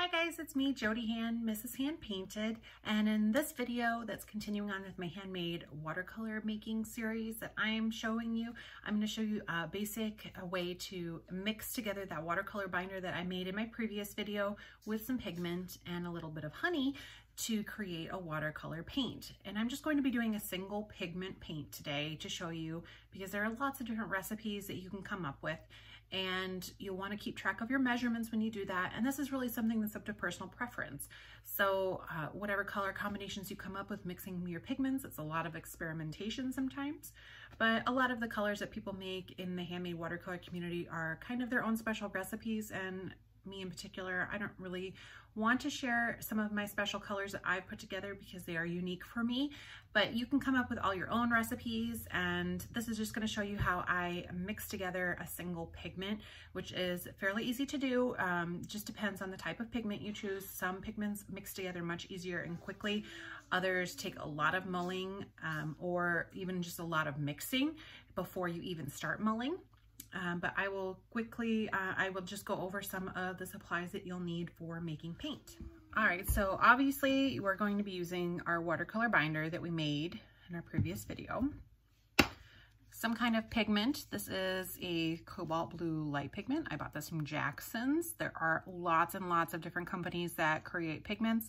Hi guys, it's me, Jodie Hand, Mrs. Hand Painted, and in this video that's continuing on with my handmade watercolor making series that I'm showing you, I'm going to show you a basic way to mix together that watercolor binder that I made in my previous video with some pigment and a little bit of honey to create a watercolor paint. And I'm just going to be doing a single pigment paint today to show you because there are lots of different recipes that you can come up with and you'll want to keep track of your measurements when you do that. And this is really something that's up to personal preference. So uh, whatever color combinations you come up with mixing your pigments, it's a lot of experimentation sometimes, but a lot of the colors that people make in the handmade watercolor community are kind of their own special recipes and me in particular, I don't really want to share some of my special colors that I've put together because they are unique for me, but you can come up with all your own recipes and this is just gonna show you how I mix together a single pigment, which is fairly easy to do. Um, just depends on the type of pigment you choose. Some pigments mix together much easier and quickly. Others take a lot of mulling um, or even just a lot of mixing before you even start mulling. Um, but I will quickly, uh, I will just go over some of the supplies that you'll need for making paint. All right, so obviously we're going to be using our watercolor binder that we made in our previous video. Some kind of pigment. This is a cobalt blue light pigment. I bought this from Jackson's. There are lots and lots of different companies that create pigments.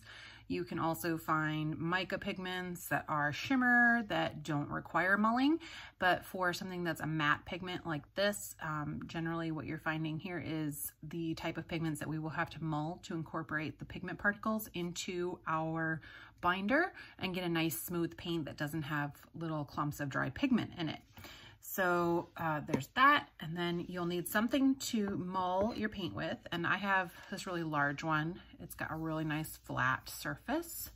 You can also find mica pigments that are shimmer that don't require mulling, but for something that's a matte pigment like this, um, generally what you're finding here is the type of pigments that we will have to mull to incorporate the pigment particles into our binder and get a nice smooth paint that doesn't have little clumps of dry pigment in it. So uh, there's that, and then you'll need something to mull your paint with, and I have this really large one. It's got a really nice flat surface.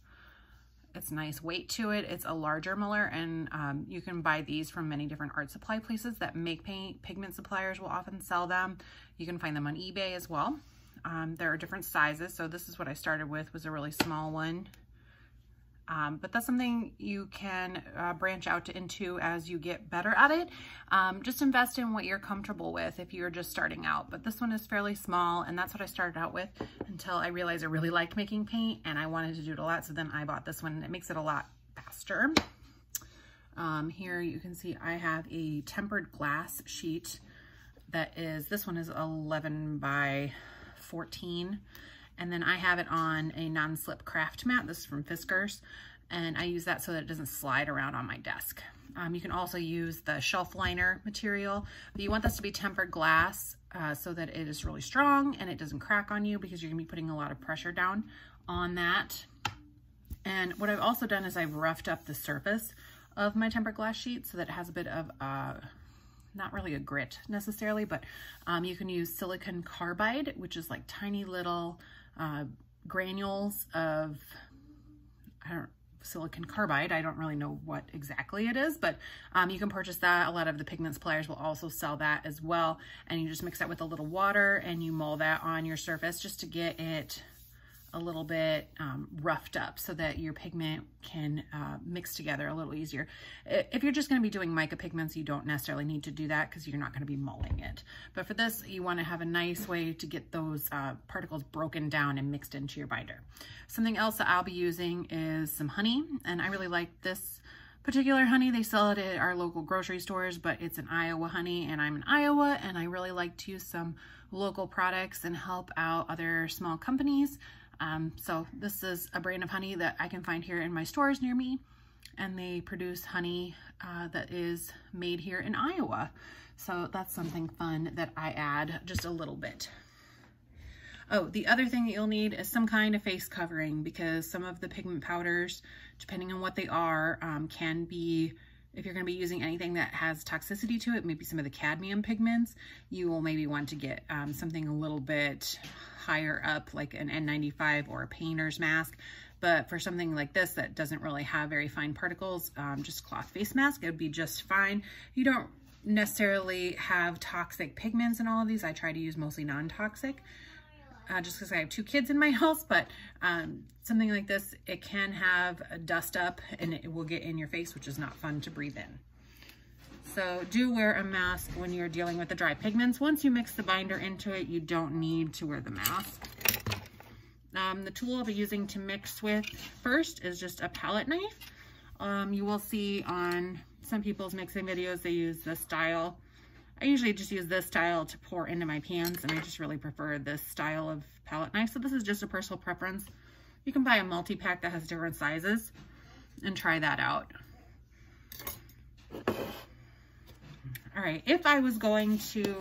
It's nice weight to it. It's a larger muller, and um, you can buy these from many different art supply places that make paint. Pigment suppliers will often sell them. You can find them on eBay as well. Um, there are different sizes, so this is what I started with, was a really small one. Um, but that's something you can uh, branch out into as you get better at it. Um, just invest in what you're comfortable with if you're just starting out. But this one is fairly small and that's what I started out with until I realized I really liked making paint and I wanted to do it a lot. So then I bought this one. And it makes it a lot faster. Um, here you can see I have a tempered glass sheet that is, this one is 11 by 14 and then I have it on a non-slip craft mat. This is from Fiskars. And I use that so that it doesn't slide around on my desk. Um, you can also use the shelf liner material, but you want this to be tempered glass uh, so that it is really strong and it doesn't crack on you because you're gonna be putting a lot of pressure down on that. And what I've also done is I've roughed up the surface of my tempered glass sheet so that it has a bit of, uh, not really a grit necessarily, but um, you can use silicon carbide, which is like tiny little uh, granules of silicon carbide. I don't really know what exactly it is, but um, you can purchase that. A lot of the pigment suppliers will also sell that as well. And you just mix that with a little water and you mull that on your surface just to get it a little bit um, roughed up so that your pigment can uh, mix together a little easier. If you're just going to be doing mica pigments, you don't necessarily need to do that because you're not going to be mulling it. But for this, you want to have a nice way to get those uh, particles broken down and mixed into your binder. Something else that I'll be using is some honey, and I really like this particular honey. They sell it at our local grocery stores, but it's an Iowa honey, and I'm in Iowa, and I really like to use some local products and help out other small companies. Um, so this is a brand of honey that I can find here in my stores near me. And they produce honey uh, that is made here in Iowa. So that's something fun that I add just a little bit. Oh, the other thing that you'll need is some kind of face covering because some of the pigment powders, depending on what they are, um, can be, if you're going to be using anything that has toxicity to it, maybe some of the cadmium pigments, you will maybe want to get um, something a little bit higher up like an N95 or a painter's mask. But for something like this that doesn't really have very fine particles, um, just cloth face mask, it would be just fine. You don't necessarily have toxic pigments in all of these. I try to use mostly non-toxic. Uh, just because I have two kids in my house, but um, something like this, it can have a dust up and it will get in your face, which is not fun to breathe in. So do wear a mask when you're dealing with the dry pigments. Once you mix the binder into it, you don't need to wear the mask. Um, the tool I'll be using to mix with first is just a palette knife. Um, you will see on some people's mixing videos, they use this style. I usually just use this style to pour into my pans, and I just really prefer this style of palette knife. So this is just a personal preference. You can buy a multi-pack that has different sizes and try that out. All right, if I was going to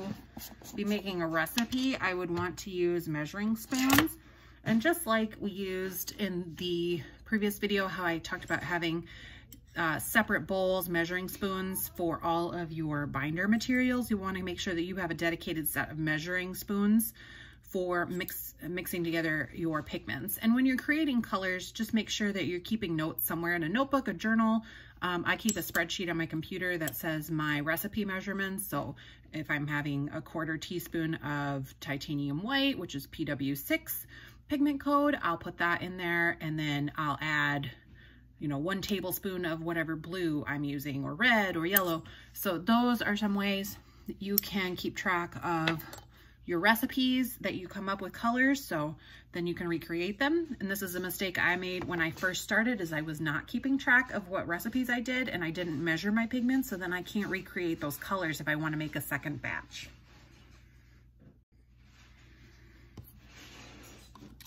be making a recipe, I would want to use measuring spoons. And just like we used in the previous video, how I talked about having uh, separate bowls, measuring spoons for all of your binder materials, you wanna make sure that you have a dedicated set of measuring spoons for mix, mixing together your pigments. And when you're creating colors, just make sure that you're keeping notes somewhere in a notebook, a journal. Um, I keep a spreadsheet on my computer that says my recipe measurements. So if I'm having a quarter teaspoon of titanium white, which is PW6 pigment code, I'll put that in there and then I'll add you know, one tablespoon of whatever blue I'm using or red or yellow. So those are some ways you can keep track of your recipes that you come up with colors so then you can recreate them. And this is a mistake I made when I first started is I was not keeping track of what recipes I did and I didn't measure my pigments so then I can't recreate those colors if I want to make a second batch.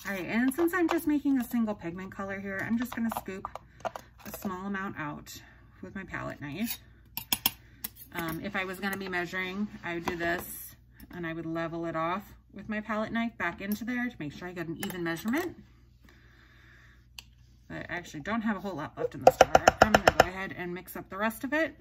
All right, and since I'm just making a single pigment color here, I'm just gonna scoop small amount out with my palette knife. Um, if I was gonna be measuring, I would do this and I would level it off with my palette knife back into there to make sure I get an even measurement. I actually don't have a whole lot left in this jar. I'm gonna go ahead and mix up the rest of it.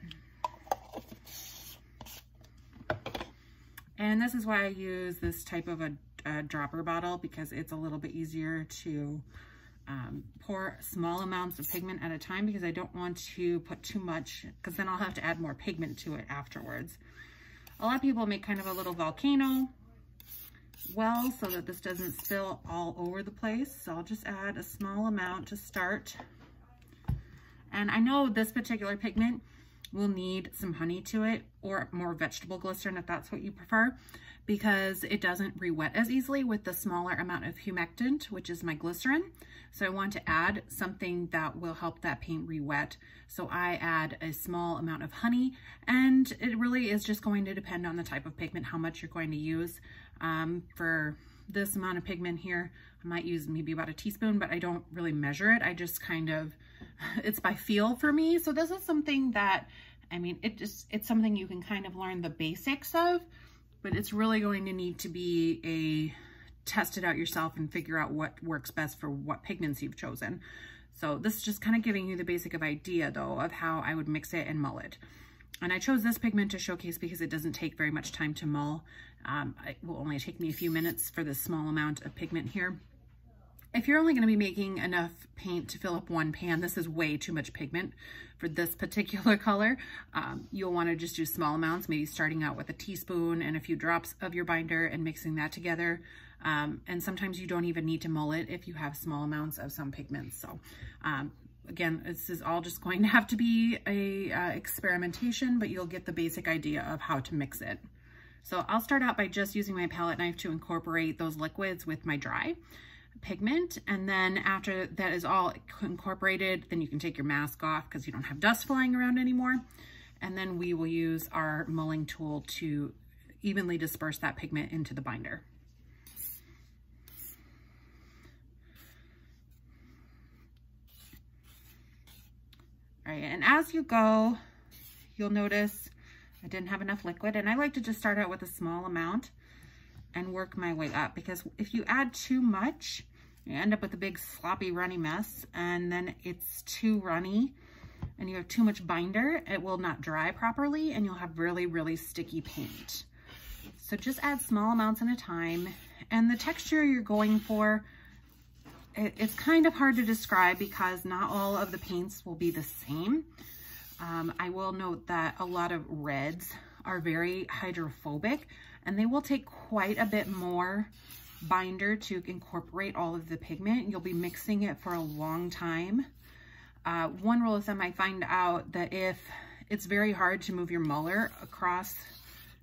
And this is why I use this type of a, a dropper bottle because it's a little bit easier to um, pour small amounts of pigment at a time because I don't want to put too much because then I'll have to add more pigment to it afterwards. A lot of people make kind of a little volcano well so that this doesn't spill all over the place. So I'll just add a small amount to start. And I know this particular pigment will need some honey to it or more vegetable glycerin if that's what you prefer because it doesn't re-wet as easily with the smaller amount of humectant, which is my glycerin. So I want to add something that will help that paint re-wet. So I add a small amount of honey and it really is just going to depend on the type of pigment, how much you're going to use. Um, for this amount of pigment here, I might use maybe about a teaspoon, but I don't really measure it. I just kind of, it's by feel for me. So this is something that, I mean, it just, it's something you can kind of learn the basics of, but it's really going to need to be a test it out yourself and figure out what works best for what pigments you've chosen. So this is just kind of giving you the basic of idea though of how I would mix it and mull it. And I chose this pigment to showcase because it doesn't take very much time to mull. Um, it will only take me a few minutes for this small amount of pigment here. If you're only going to be making enough paint to fill up one pan, this is way too much pigment for this particular color. Um, you'll want to just do small amounts, maybe starting out with a teaspoon and a few drops of your binder and mixing that together. Um, and sometimes you don't even need to mull it if you have small amounts of some pigments. So um, again, this is all just going to have to be a uh, experimentation, but you'll get the basic idea of how to mix it. So I'll start out by just using my palette knife to incorporate those liquids with my dry pigment. And then after that is all incorporated, then you can take your mask off because you don't have dust flying around anymore. And then we will use our mulling tool to evenly disperse that pigment into the binder. All right, and as you go, you'll notice I didn't have enough liquid and I like to just start out with a small amount and work my way up because if you add too much, you end up with a big sloppy runny mess and then it's too runny and you have too much binder, it will not dry properly and you'll have really, really sticky paint. So just add small amounts at a time and the texture you're going for it, it's kind of hard to describe because not all of the paints will be the same. Um, I will note that a lot of reds are very hydrophobic and they will take quite a bit more binder to incorporate all of the pigment. You'll be mixing it for a long time. Uh, one rule of thumb, I find out that if it's very hard to move your muller across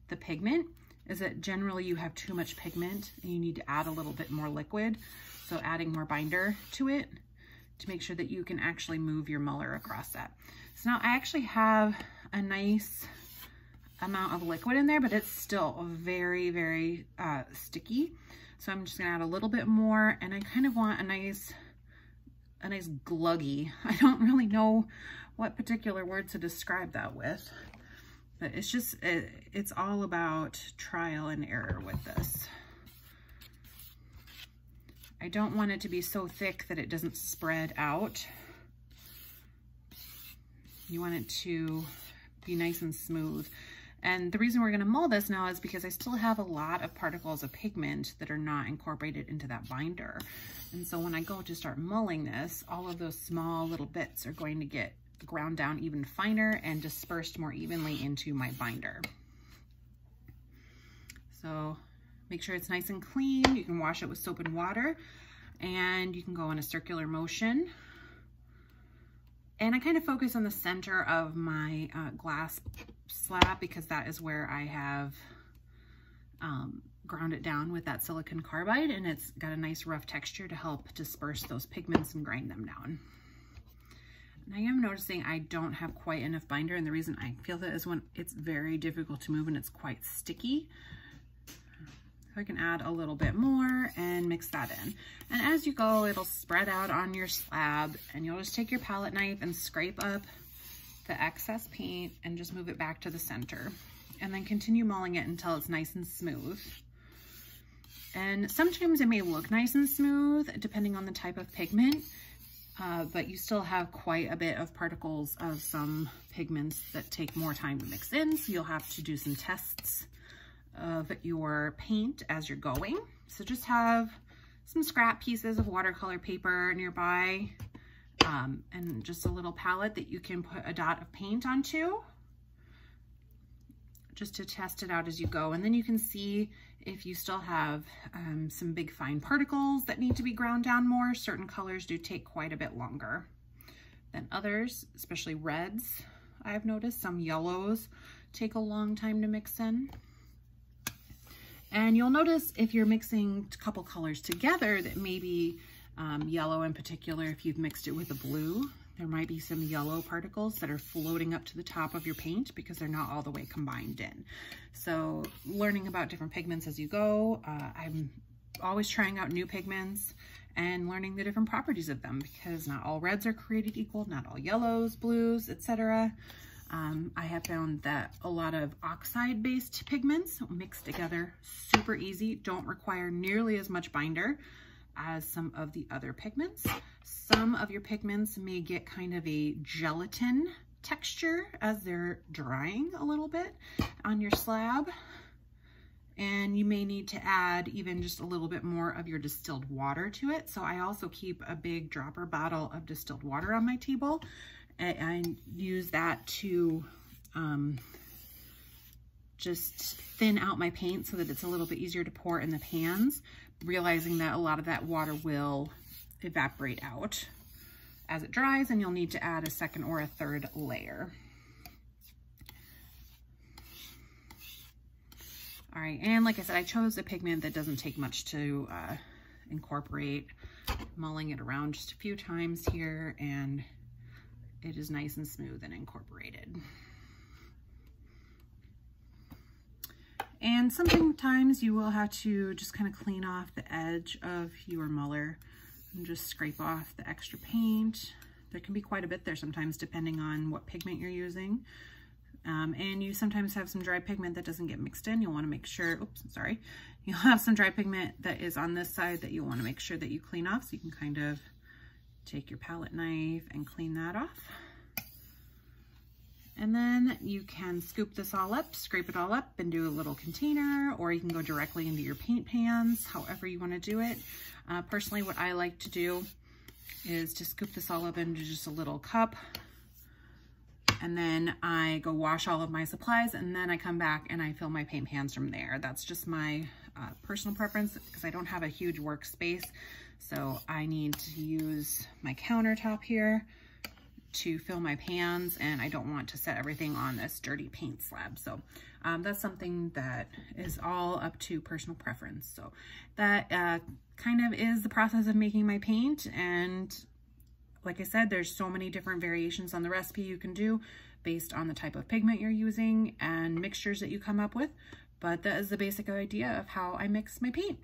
the pigment, is that generally you have too much pigment and you need to add a little bit more liquid. So adding more binder to it to make sure that you can actually move your muller across that. So now I actually have a nice amount of liquid in there, but it's still very, very uh, sticky. So I'm just gonna add a little bit more and I kind of want a nice, a nice gluggy. I don't really know what particular word to describe that with, but it's just, it, it's all about trial and error with this. I don't want it to be so thick that it doesn't spread out. You want it to be nice and smooth. And the reason we're gonna mull this now is because I still have a lot of particles of pigment that are not incorporated into that binder. And so when I go to start mulling this, all of those small little bits are going to get ground down even finer and dispersed more evenly into my binder. So make sure it's nice and clean. You can wash it with soap and water and you can go in a circular motion and I kind of focus on the center of my uh, glass slab because that is where I have um, ground it down with that silicon carbide and it's got a nice rough texture to help disperse those pigments and grind them down. And I am noticing I don't have quite enough binder and the reason I feel that is when it's very difficult to move and it's quite sticky. So I can add a little bit more and mix that in. And as you go, it'll spread out on your slab and you'll just take your palette knife and scrape up the excess paint and just move it back to the center. And then continue mulling it until it's nice and smooth. And sometimes it may look nice and smooth depending on the type of pigment, uh, but you still have quite a bit of particles of some pigments that take more time to mix in. So you'll have to do some tests of your paint as you're going. So just have some scrap pieces of watercolor paper nearby um, and just a little palette that you can put a dot of paint onto just to test it out as you go. And then you can see if you still have um, some big fine particles that need to be ground down more. Certain colors do take quite a bit longer than others, especially reds. I've noticed some yellows take a long time to mix in. And you'll notice if you're mixing a couple colors together that maybe um, yellow in particular, if you've mixed it with a blue, there might be some yellow particles that are floating up to the top of your paint because they're not all the way combined in. So learning about different pigments as you go, uh, I'm always trying out new pigments and learning the different properties of them because not all reds are created equal, not all yellows, blues, etc. Um, I have found that a lot of oxide-based pigments mixed together super easy, don't require nearly as much binder as some of the other pigments. Some of your pigments may get kind of a gelatin texture as they're drying a little bit on your slab. And you may need to add even just a little bit more of your distilled water to it. So I also keep a big dropper bottle of distilled water on my table I use that to um, just thin out my paint so that it's a little bit easier to pour in the pans, realizing that a lot of that water will evaporate out as it dries and you'll need to add a second or a third layer. All right, and like I said, I chose a pigment that doesn't take much to uh, incorporate, mulling it around just a few times here and it is nice and smooth and incorporated. And sometimes you will have to just kind of clean off the edge of your muller and just scrape off the extra paint. There can be quite a bit there sometimes depending on what pigment you're using. Um, and you sometimes have some dry pigment that doesn't get mixed in. You'll want to make sure, oops, sorry. You'll have some dry pigment that is on this side that you'll want to make sure that you clean off so you can kind of take your palette knife and clean that off. And then you can scoop this all up, scrape it all up and do a little container, or you can go directly into your paint pans, however you wanna do it. Uh, personally, what I like to do is to scoop this all up into just a little cup. And then I go wash all of my supplies and then I come back and I fill my paint pans from there. That's just my uh, personal preference because I don't have a huge workspace. So I need to use my countertop here to fill my pans and I don't want to set everything on this dirty paint slab. So um, that's something that is all up to personal preference. So that uh, kind of is the process of making my paint. And like I said, there's so many different variations on the recipe you can do based on the type of pigment you're using and mixtures that you come up with. But that is the basic idea of how I mix my paint.